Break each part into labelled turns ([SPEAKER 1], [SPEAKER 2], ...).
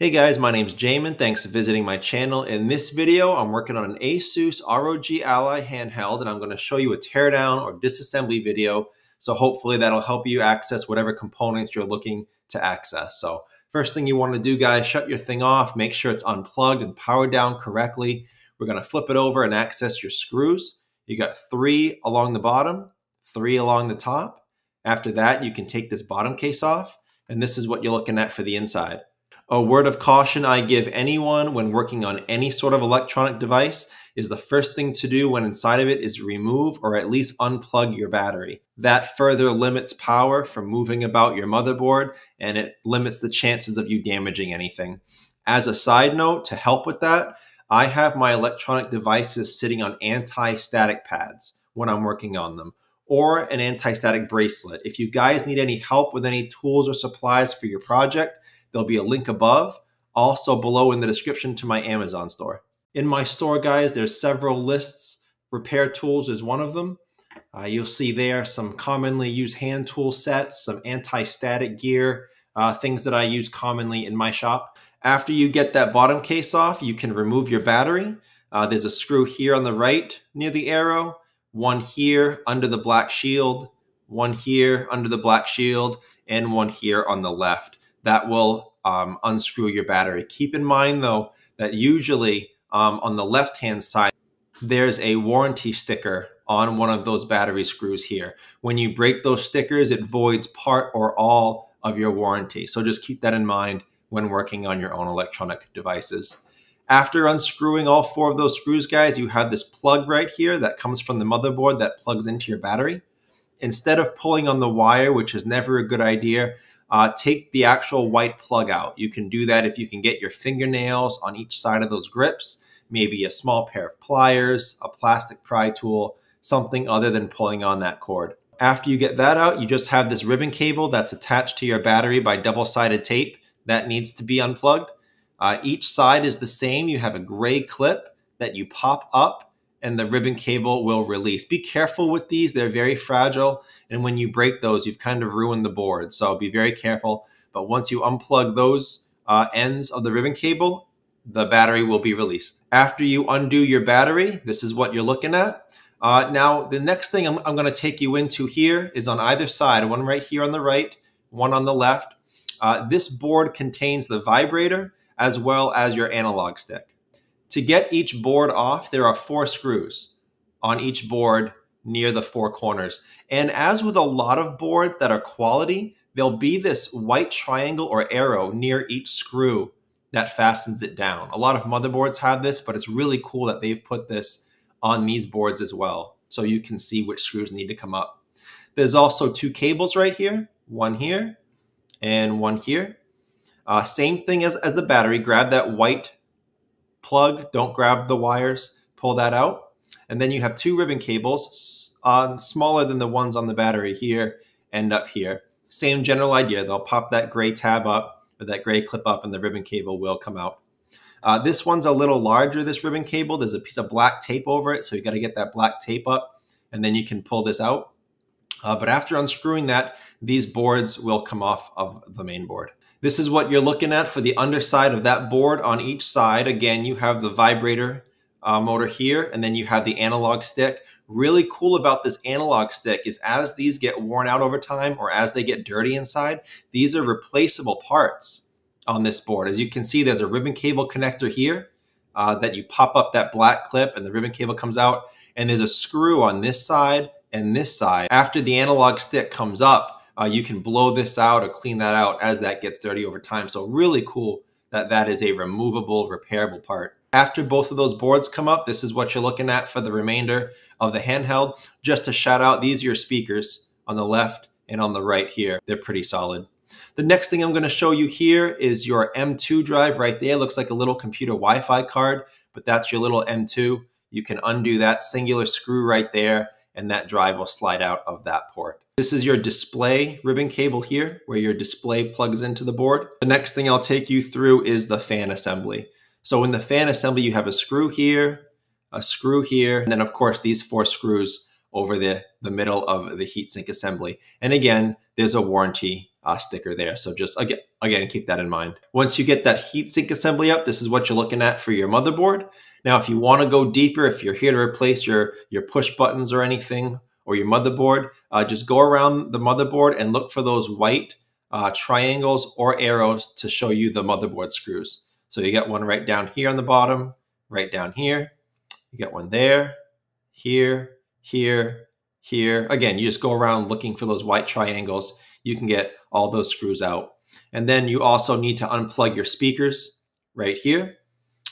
[SPEAKER 1] Hey guys, my name's Jamin. Thanks for visiting my channel. In this video, I'm working on an Asus ROG Ally handheld and I'm going to show you a teardown or disassembly video. So hopefully that'll help you access whatever components you're looking to access. So first thing you want to do guys, shut your thing off, make sure it's unplugged and powered down correctly. We're going to flip it over and access your screws. You got three along the bottom, three along the top. After that, you can take this bottom case off and this is what you're looking at for the inside. A word of caution I give anyone when working on any sort of electronic device is the first thing to do when inside of it is remove or at least unplug your battery. That further limits power from moving about your motherboard and it limits the chances of you damaging anything. As a side note, to help with that, I have my electronic devices sitting on anti-static pads when I'm working on them or an anti-static bracelet. If you guys need any help with any tools or supplies for your project, There'll be a link above, also below in the description to my Amazon store. In my store, guys, there's several lists. Repair tools is one of them. Uh, you'll see there some commonly used hand tool sets, some anti-static gear, uh, things that I use commonly in my shop. After you get that bottom case off, you can remove your battery. Uh, there's a screw here on the right near the arrow, one here under the black shield, one here under the black shield, and one here on the left that will um, unscrew your battery. Keep in mind though that usually um, on the left hand side, there's a warranty sticker on one of those battery screws here. When you break those stickers, it voids part or all of your warranty. So just keep that in mind when working on your own electronic devices. After unscrewing all four of those screws, guys, you have this plug right here that comes from the motherboard that plugs into your battery. Instead of pulling on the wire, which is never a good idea, uh, take the actual white plug out. You can do that if you can get your fingernails on each side of those grips, maybe a small pair of pliers, a plastic pry tool, something other than pulling on that cord. After you get that out, you just have this ribbon cable that's attached to your battery by double-sided tape that needs to be unplugged. Uh, each side is the same. You have a gray clip that you pop up and the ribbon cable will release. Be careful with these, they're very fragile. And when you break those, you've kind of ruined the board. So be very careful. But once you unplug those uh, ends of the ribbon cable, the battery will be released. After you undo your battery, this is what you're looking at. Uh, now, the next thing I'm, I'm going to take you into here is on either side, one right here on the right, one on the left. Uh, this board contains the vibrator as well as your analog stick. To get each board off, there are four screws on each board near the four corners. And as with a lot of boards that are quality, there'll be this white triangle or arrow near each screw that fastens it down. A lot of motherboards have this, but it's really cool that they've put this on these boards as well. So you can see which screws need to come up. There's also two cables right here, one here and one here. Uh, same thing as, as the battery, grab that white plug, don't grab the wires, pull that out. And then you have two ribbon cables, uh, smaller than the ones on the battery here and up here. Same general idea. They'll pop that gray tab up or that gray clip up and the ribbon cable will come out. Uh, this one's a little larger, this ribbon cable. There's a piece of black tape over it, so you got to get that black tape up, and then you can pull this out. Uh, but after unscrewing that, these boards will come off of the main board. This is what you're looking at for the underside of that board on each side. Again, you have the vibrator uh, motor here, and then you have the analog stick. Really cool about this analog stick is as these get worn out over time or as they get dirty inside, these are replaceable parts on this board. As you can see, there's a ribbon cable connector here uh, that you pop up that black clip and the ribbon cable comes out. And there's a screw on this side and this side. After the analog stick comes up, uh, you can blow this out or clean that out as that gets dirty over time. So really cool that that is a removable, repairable part. After both of those boards come up, this is what you're looking at for the remainder of the handheld. Just to shout out, these are your speakers on the left and on the right here. They're pretty solid. The next thing I'm going to show you here is your M2 drive right there. It looks like a little computer Wi-Fi card, but that's your little M2. You can undo that singular screw right there and that drive will slide out of that port. This is your display ribbon cable here where your display plugs into the board. The next thing I'll take you through is the fan assembly. So in the fan assembly, you have a screw here, a screw here, and then of course these four screws over the, the middle of the heatsink assembly. And again, there's a warranty uh, sticker there. So just again, again, keep that in mind. Once you get that heatsink assembly up, this is what you're looking at for your motherboard. Now, if you want to go deeper, if you're here to replace your, your push buttons or anything, or your motherboard, uh, just go around the motherboard and look for those white uh, triangles or arrows to show you the motherboard screws. So you get one right down here on the bottom, right down here. You get one there, here, here, here. Again, you just go around looking for those white triangles. You can get all those screws out. And then you also need to unplug your speakers right here.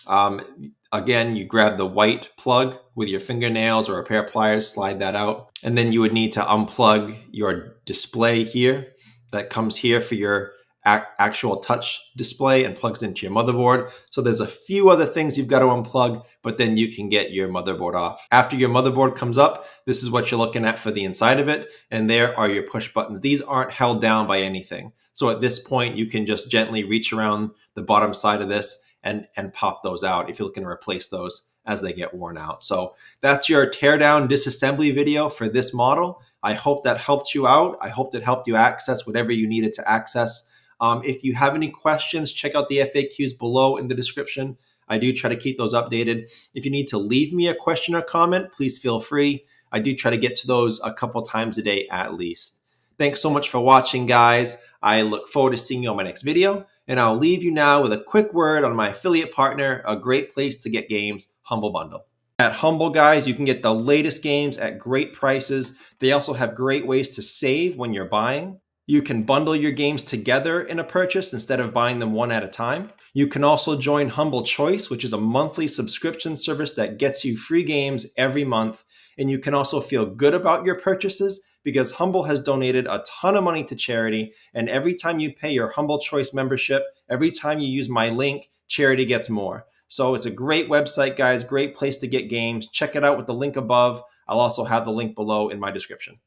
[SPEAKER 1] Um, again, you grab the white plug with your fingernails or a pair of pliers, slide that out. And then you would need to unplug your display here that comes here for your actual touch display and plugs into your motherboard. So there's a few other things you've got to unplug, but then you can get your motherboard off. After your motherboard comes up, this is what you're looking at for the inside of it. And there are your push buttons. These aren't held down by anything. So at this point, you can just gently reach around the bottom side of this and, and pop those out if you're looking to replace those as they get worn out. So that's your teardown disassembly video for this model. I hope that helped you out. I hope that helped you access whatever you needed to access um, if you have any questions, check out the FAQs below in the description. I do try to keep those updated. If you need to leave me a question or comment, please feel free. I do try to get to those a couple times a day at least. Thanks so much for watching, guys. I look forward to seeing you on my next video. And I'll leave you now with a quick word on my affiliate partner, a great place to get games, Humble Bundle. At Humble, guys, you can get the latest games at great prices. They also have great ways to save when you're buying. You can bundle your games together in a purchase instead of buying them one at a time. You can also join Humble Choice, which is a monthly subscription service that gets you free games every month. And you can also feel good about your purchases because Humble has donated a ton of money to charity. And every time you pay your Humble Choice membership, every time you use my link, charity gets more. So it's a great website, guys, great place to get games. Check it out with the link above. I'll also have the link below in my description.